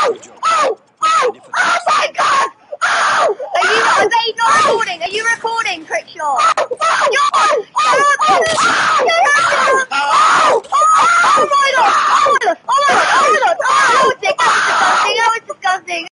Oh! Oh! Oh Oh my god! Oh! Are you? Are they not recording? Are you recording, Crickshaw? John! John! Oh Oh! Oh! Oh Oh! Oh! Oh Oh! Oh! Oh! Oh! Oh! Oh! Oh! Oh! Oh! Oh! Oh!